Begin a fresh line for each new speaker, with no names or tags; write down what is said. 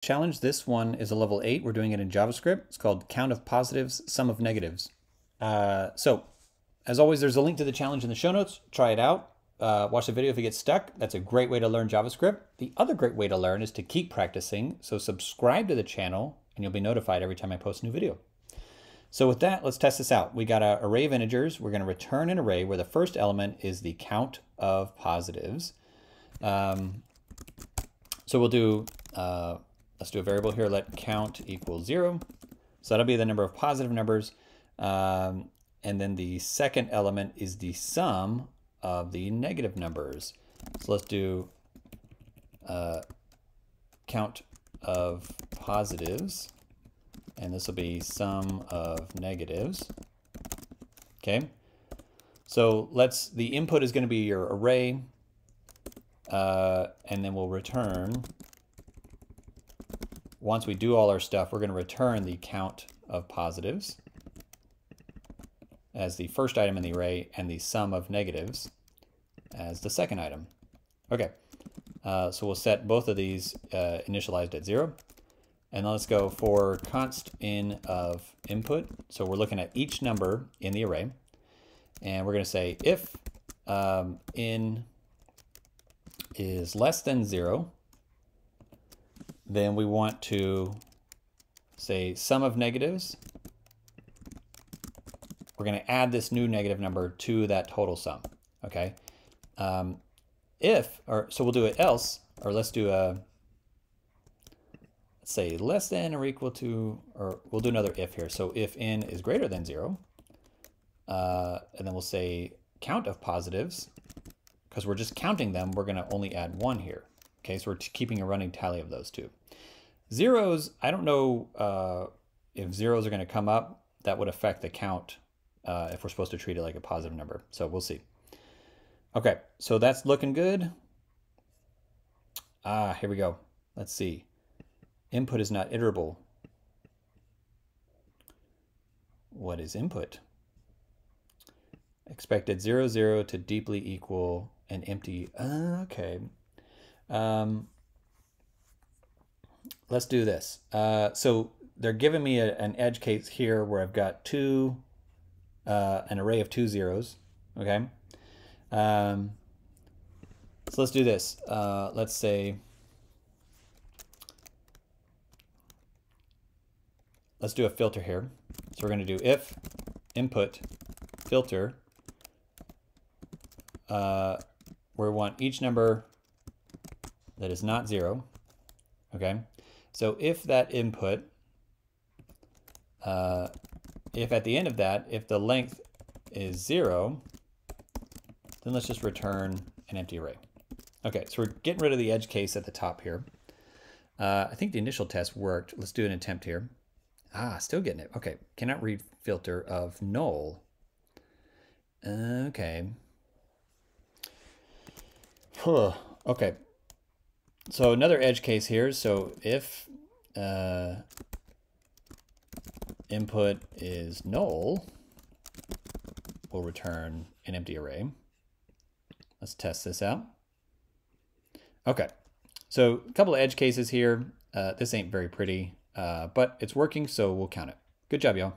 challenge. This one is a level 8. We're doing it in JavaScript. It's called Count of Positives, Sum of Negatives. Uh, so, as always, there's a link to the challenge in the show notes. Try it out. Uh, watch the video if you get stuck. That's a great way to learn JavaScript. The other great way to learn is to keep practicing. So subscribe to the channel and you'll be notified every time I post a new video. So with that, let's test this out. We got an array of integers. We're going to return an array where the first element is the count of positives. Um, so we'll do, uh, let's do a variable here, let count equal zero. So that'll be the number of positive numbers. Um, and then the second element is the sum of the negative numbers. So let's do uh, count of positives, and this will be sum of negatives. Okay, so let's, the input is going to be your array, uh, and then we'll return, once we do all our stuff, we're going to return the count of positives as the first item in the array and the sum of negatives as the second item. Okay, uh, so we'll set both of these uh, initialized at zero. And let's go for const n of input. So we're looking at each number in the array. And we're going to say if um, n is less than zero, then we want to say sum of negatives we're going to add this new negative number to that total sum, okay? Um, if, or so we'll do it else, or let's do a, let's say less than or equal to, or we'll do another if here. So if n is greater than zero, uh, and then we'll say count of positives, because we're just counting them, we're going to only add one here. Okay, so we're keeping a running tally of those two. Zeros, I don't know uh, if zeros are going to come up. That would affect the count uh, if we're supposed to treat it like a positive number. So we'll see. Okay, so that's looking good. Ah, here we go. Let's see. Input is not iterable. What is input? Expected 0, 0 to deeply equal an empty. Uh, okay. Um, let's do this. Uh, so they're giving me a, an edge case here where I've got two uh, an array of two zeros, okay? Um, so let's do this. Uh, let's say, let's do a filter here. So we're going to do if input filter, uh, we want each number that is not zero, okay? So if that input uh, if at the end of that, if the length is zero, then let's just return an empty array. Okay, so we're getting rid of the edge case at the top here. Uh, I think the initial test worked. Let's do an attempt here. Ah, still getting it. Okay, cannot read filter of null. Okay. Huh. Okay. So another edge case here. So if uh, input is null, we'll return an empty array. Let's test this out. Okay, so a couple of edge cases here. Uh, this ain't very pretty, uh, but it's working, so we'll count it. Good job, y'all.